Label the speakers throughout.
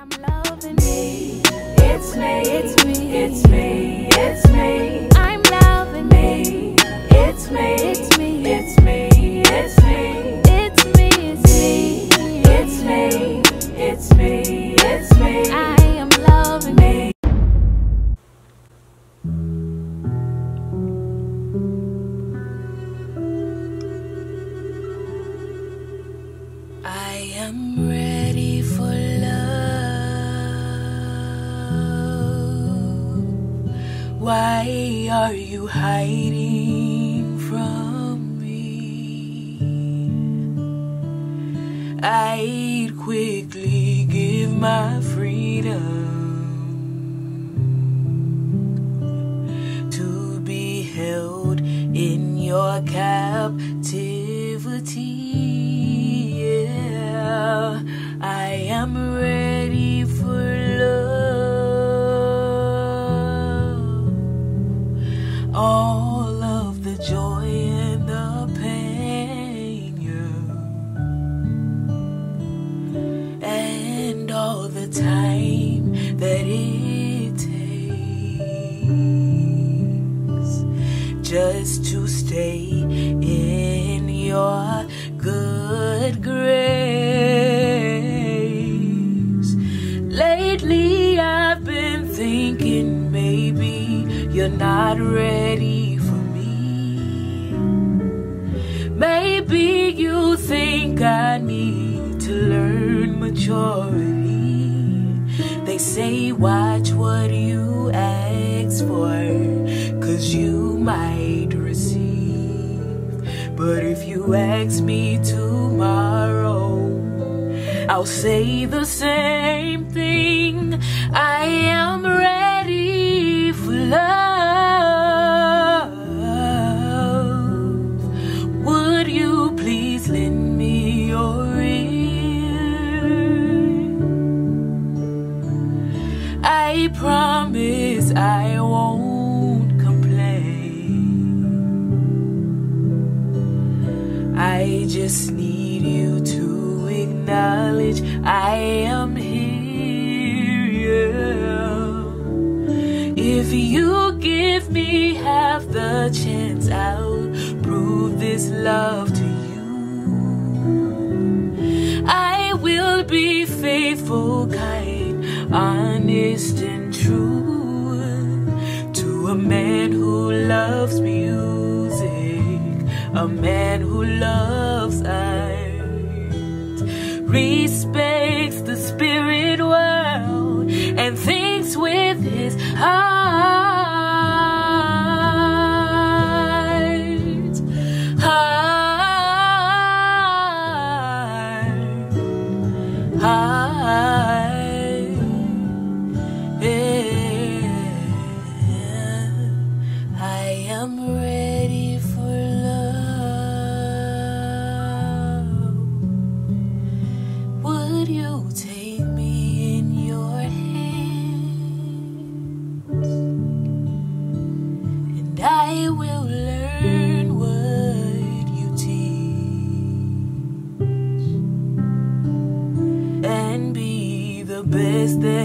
Speaker 1: I'm loving me. It's me. It's me. It's me. It's me. I'm loving me. It's me. It's me. Are you hiding from me? I'd quickly give my freedom to be held in your captivity. Yeah, I am ready just to stay in your good grace. Lately, I've been thinking maybe you're not ready for me. Maybe you think I need to learn maturity. They say, watch what you ask for, cause you might. But if you ask me tomorrow, I'll say the same thing. I am ready for love. Would you please lend me your ear? I promise I won't I just need you to acknowledge I am here. yeah. If you give me half the chance, I'll prove this love to you. I will be faithful, kind, honest, and true to a man who loves music, a man who loves art, respects the spirit world, and thinks with his heart. Heart. vez de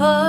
Speaker 1: Oh,